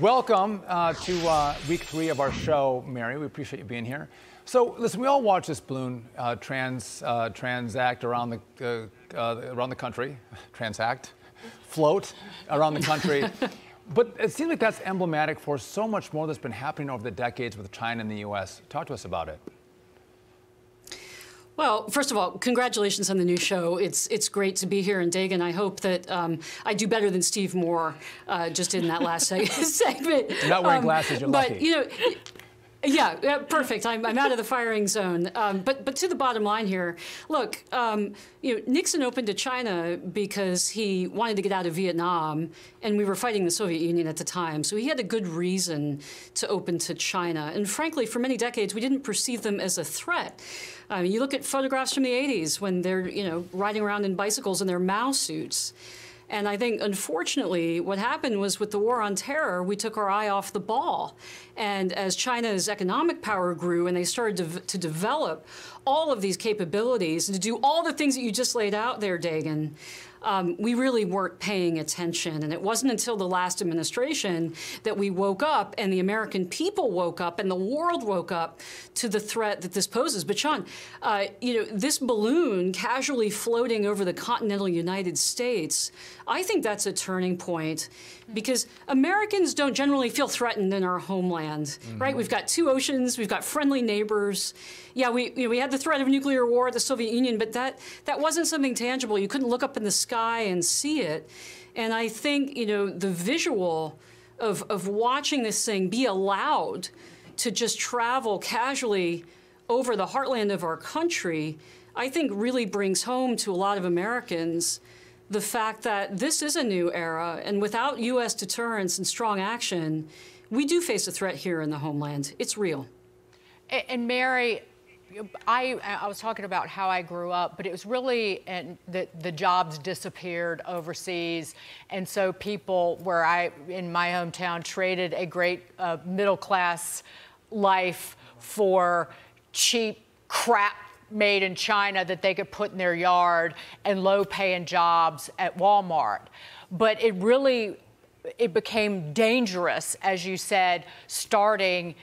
Welcome uh, to uh, week three of our show, Mary. We appreciate you being here. So, listen, we all watch this balloon uh, trans uh, transact around the uh, uh, around the country, transact, float around the country. but it seems like that's emblematic for so much more that's been happening over the decades with China and the U.S. Talk to us about it. Well, first of all, congratulations on the new show. It's it's great to be here in Dagen. I hope that um, I do better than Steve Moore uh, just in that last segment. You're not wearing um, glasses, you're but, lucky. you know, yeah, yeah, perfect. I'm, I'm out of the firing zone. Um, but but to the bottom line here, look, um, you know, Nixon opened to China because he wanted to get out of Vietnam, and we were fighting the Soviet Union at the time. So he had a good reason to open to China. And frankly, for many decades, we didn't perceive them as a threat. Um, you look at photographs from the 80s when they're you know riding around in bicycles in their Mao suits. And I think, unfortunately, what happened was with the war on terror, we took our eye off the ball. And as China's economic power grew and they started to, to develop all of these capabilities and to do all the things that you just laid out there, Dagen. um, we really weren't paying attention. And it wasn't until the last administration that we woke up and the American people woke up and the world woke up to the threat that this poses. But Sean, uh, you know, this balloon casually floating over the continental United States, I think that's a turning point because Americans don't generally feel threatened in our homeland, mm -hmm. right? We've got two oceans, we've got friendly neighbors. Yeah, we, you know, we had the threat of nuclear war at the Soviet Union, but that, that wasn't something tangible. You couldn't look up in the sky and see it. And I think, you know, the visual of, of watching this thing be allowed to just travel casually over the heartland of our country, I think really brings home to a lot of Americans the fact that this is a new era, and without U.S. deterrence and strong action, we do face a threat here in the homeland. It's real. And, and Mary, I, I, was talking about how I grew up, but it was really and the, the jobs disappeared overseas. And so people where I, in my hometown, traded a great uh, middle class life for cheap crap made in China that they could put in their yard and low paying jobs at Walmart. But it really it became dangerous, as you said, starting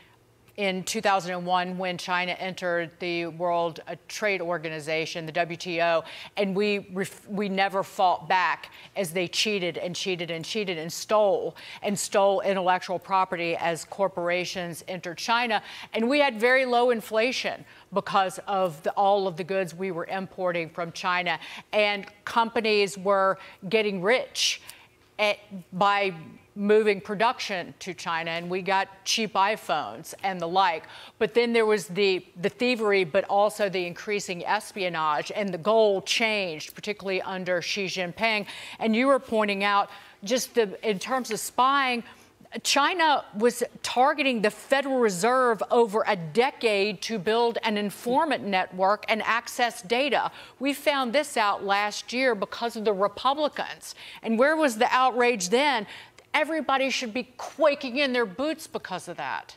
in 2001 when China entered the World Trade Organization, the WTO, and we we never fought back as they cheated and cheated and cheated and stole and stole intellectual property as corporations entered China, and we had very low inflation because of the, all of the goods we were importing from China, and companies were getting rich at, by moving production to China and we got cheap iPhones and the like. But then there was the, the thievery, but also the increasing espionage and the goal changed, particularly under Xi Jinping. And you were pointing out just the, in terms of spying, China was targeting the Federal Reserve over a decade to build an informant network and access data. We found this out last year because of the Republicans. And where was the outrage then? Everybody should be quaking in their boots because of that.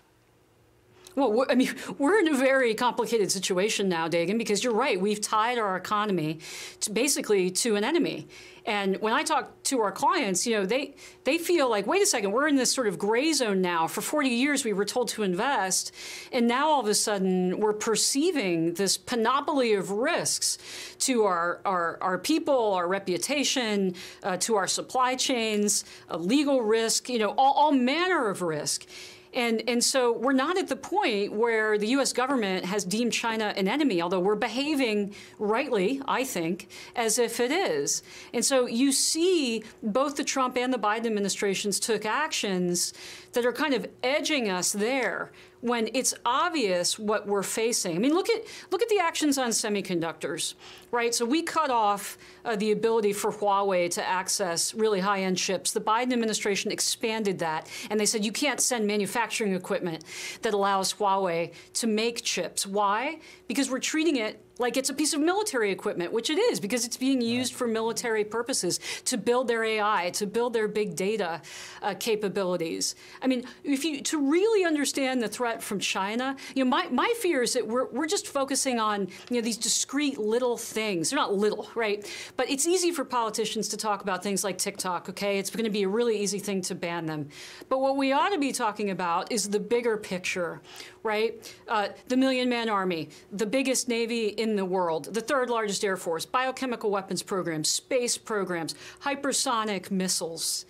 Well, I mean, we're in a very complicated situation now, Dagen, because you're right. We've tied our economy to basically to an enemy. And when I talk to our clients, you know, they they feel like, wait a second, we're in this sort of gray zone now. For 40 years, we were told to invest, and now all of a sudden, we're perceiving this panoply of risks to our our, our people, our reputation, uh, to our supply chains, legal risk, you know, all, all manner of risk. And, and so we're not at the point where the U.S. government has deemed China an enemy, although we're behaving rightly, I think, as if it is. And so you see both the Trump and the Biden administrations took actions that are kind of edging us there when it's obvious what we're facing. I mean, look at look at the actions on semiconductors, right? So we cut off uh, the ability for Huawei to access really high-end chips. The Biden administration expanded that, and they said you can't send manufacturing equipment that allows Huawei to make chips. Why? Because we're treating it like it's a piece of military equipment, which it is because it's being used right. for military purposes to build their AI, to build their big data uh, capabilities. I mean, if you to really understand the threat from China, you know, my, my fear is that we're, we're just focusing on you know these discrete little things. They're not little, right? But it's easy for politicians to talk about things like TikTok. Okay, it's going to be a really easy thing to ban them. But what we ought to be talking about is the bigger picture, right? Uh, the Million Man Army, the biggest navy in the world, the third largest air force, biochemical weapons programs, space programs, hypersonic missiles.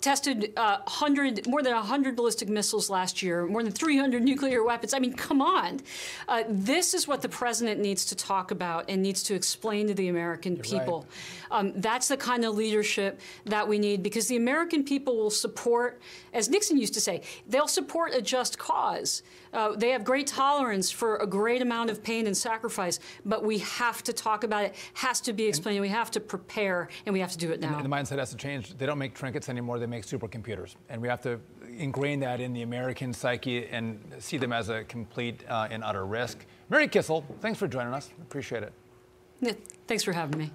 Tested uh, 100, more than 100 ballistic missiles last year, more than 300 nuclear weapons. I mean, come on. Uh, this is what the president needs to talk about and needs to explain to the American You're people. Right. Um, that's the kind of leadership that we need because the American people will support, as Nixon used to say, they'll support a just cause. Uh, they have great tolerance for a great amount of pain and sacrifice, but we have to talk about it, has to be explained, and we have to prepare, and we have to do it now. And the mindset has to change. They don't make trinkets anymore, they make supercomputers. And we have to ingrain that in the American psyche and see them as a complete uh, and utter risk. Mary Kissel, thanks for joining us. Appreciate it. Yeah, thanks for having me.